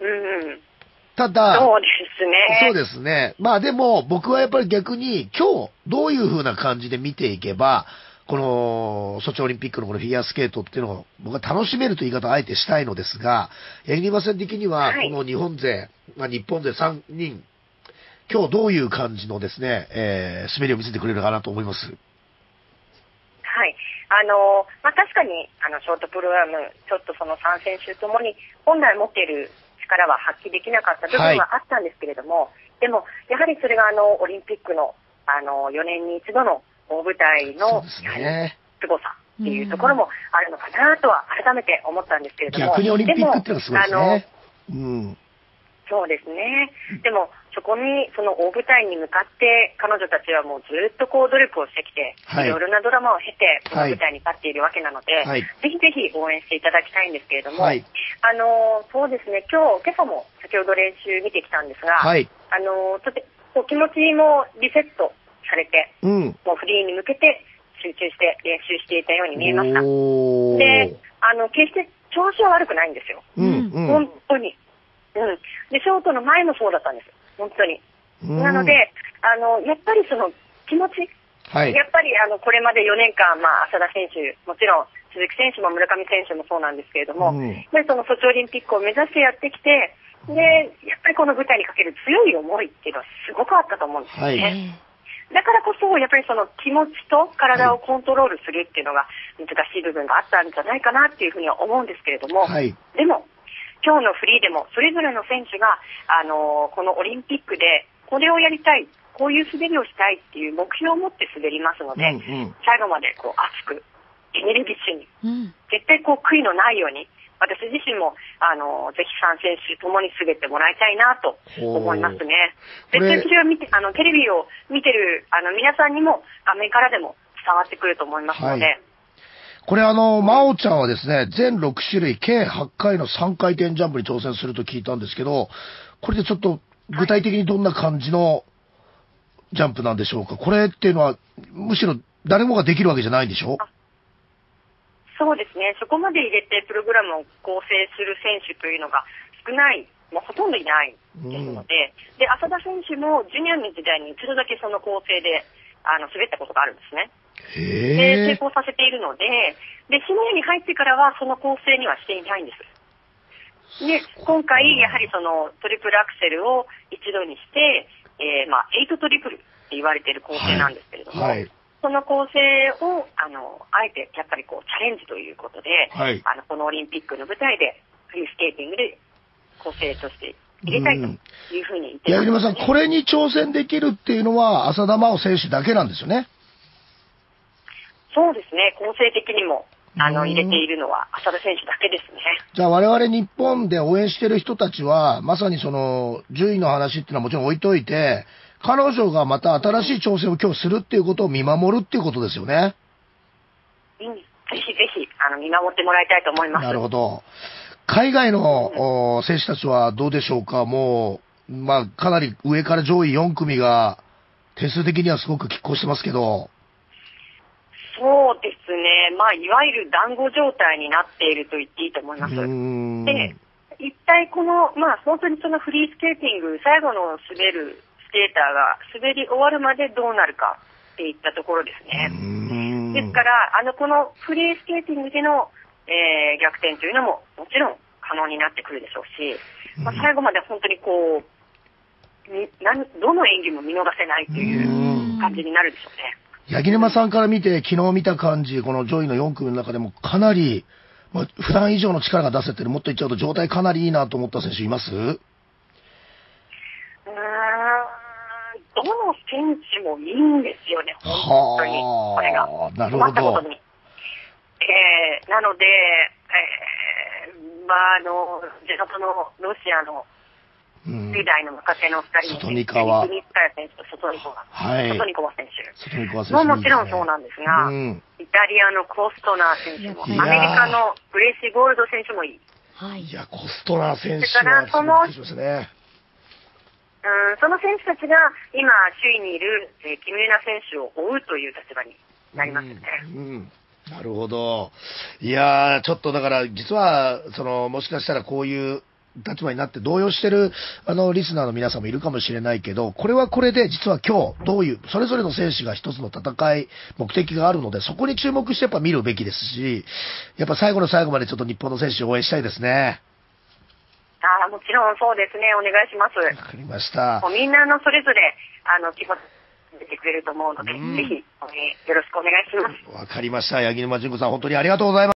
うん。ただ、そうですね。そうですね。まあでも、僕はやっぱり逆に、今日、どういう風な感じで見ていけば、この、ソチオリンピックのこのフィギュアスケートっていうのを、僕は楽しめるという言い方をあえてしたいのですが、八木沼さん的には、はいこの日本勢、まあ日本勢3人、今日どういう感じのですね、えー、滑りを見せてくれるかなと思います。はい。あの、まあ、確かに、あの、ショートプログラム、ちょっとその3選手ともに、本来持っている力は発揮できなかった部分はあったんですけれども、でも、やはりそれがあの、オリンピックの、あの、4年に一度の大舞台の、すね。凄さっていうところもあるのかなとは改めて思ったんですけれども。逆にオリンピックってのはすごいですね。うん。そうですね。でも、そこに、その大舞台に向かって、彼女たちはもうずっとこう努力をしてきて、はいいろいろなドラマを経て、このはい舞台に立っているわけなので、はいぜひぜひ応援していただきたいんですけれども、はいあのーそうですね、今日、今朝も先ほど練習見てきたんですが、はい。ああのーちょっとこう気持ちもリセットされて、うん。もうフリーに向けて集中して練習していたように見えました。で、あの、決して調子は悪くないんですよ。うん、うん。本当に。うん。で、ショートの前もそうだったんです。本当に。うんなので、あの、やっぱりその気持ち、はい。やっぱりあの、これまで4年間、まあ、浅田選手、もちろん鈴木選手も村上選手もそうなんですけれども、うんやっぱりそのソチオリンピックを目指してやってきて、で、やっぱりこの舞台にかける強い思いっていうのはすごくあったと思うんですよね。はいだからこそ、やっぱりその気持ちと体をコントロールするっていうのが難しい部分があったんじゃないかなっていうふうには思うんですけれども、はい。でも、今日のフリーでも、それぞれの選手が、あのーこのオリンピックで、これをやりたい、こういう滑りをしたいっていう目標を持って滑りますので、うんうん最後までこう熱く、エネルギッシュに、うん。絶対こう悔いのないように、私自身も、あのーぜひ3選手ともに滑ってもらいたいなと思いますね。絶対それを見て、あの、テレビを見てる、あの、皆さんにも画面からでも伝わってくると思いますので、はいこれあの、真央ちゃんはですね、全6種類、計8回の3回転ジャンプに挑戦すると聞いたんですけど、これでちょっと具体的にどんな感じのジャンプなんでしょうか？これっていうのは、むしろ誰もができるわけじゃないんでしょ？そうですね、そこまで入れてプログラムを構成する選手というのが少ない、もうほとんどいないですので、で、浅田選手もジュニアの時代に一度だけその構成で、あの、滑ったことがあるんですね。へえ。功させているので、で、シニアに入ってからはその構成にはしていないんです。で、今回、やはりそのトリプルアクセルを一度にして、えー、まあ、エイトトリプルって言われている構成なんですけれども、はい。その構成を、あの、あえてやっぱりこう、チャレンジということで、はいあの、このオリンピックの舞台で、フリースケーティングで構成として入れたいというふうに言って八木沼さん、ねこれに挑戦できるっていうのは、浅田真央選手だけなんですよね。そうですね、構成的にも、あの、うん入れているのは浅田選手だけですね。じゃあ我々日本で応援してる人たちは、まさにその、順位の話っていうのはもちろん置いといて、彼女がまた新しい挑戦を今日するっていうことを見守るっていうことですよね。うん、ぜひぜひ、あの、見守ってもらいたいと思います。なるほど。海外のお選手たちはどうでしょうか？もう、まあ、かなり上から上位4組が、点数的にはすごく拮抗してますけど、そうですね、まあ、いわゆる団子状態になっていると言っていいと思いうます。で、一体この、まあ、本当にそのフリースケーティング、最後の滑るスケーターが滑り終わるまでどうなるかっていったところですね。ですから、あの、このフリースケーティングでの、えー逆転というのももちろん可能になってくるでしょうし、まあ、最後まで本当にこう、になんどの演技も見逃せないという感じになるでしょうね。八木沼さんから見て、昨日見た感じ、この上位の4組の中でもかなり、まあ、普段以上の力が出せてる、もっと言っちゃうと状態かなりいいなと思った選手います？うーん、どの選手もいいんですよね、本当に。はあこれが。なるほど。えー、なので、えー、まあ、あの、地元のロシアのうん10代の若手の2人外見川ニツカヤ選手と外ニコワ、はい外ニコワ選手。外選手ももちろんそうなんですが、うんイタリアのコストナー選手も、アメリカのグレイシー・ゴールド選手もいい。はいい。や、コストラー選手はそのすごい選手ですね。うんその選手たちが今、首位にいる、えーキム・ユナ選手を追うという立場になりますよね。うんうんなるほど。いやー、ちょっとだから、実は、その、もしかしたらこういう立場になって動揺してる、あの、リスナーの皆さんもいるかもしれないけど、これはこれで、実は今日、どういう、それぞれの選手が一つの戦い、目的があるので、そこに注目してやっぱ見るべきですし、やっぱ最後の最後までちょっと日本の選手を応援したいですね。ああ、もちろんそうですね。お願いします。わかりましたも。うみんなのそれぞれ、あの、気持ち出てくれると思うので、うんぜひ、えーよろしくお願いします。わかりました。八木沼純子さん、本当にありがとうございます。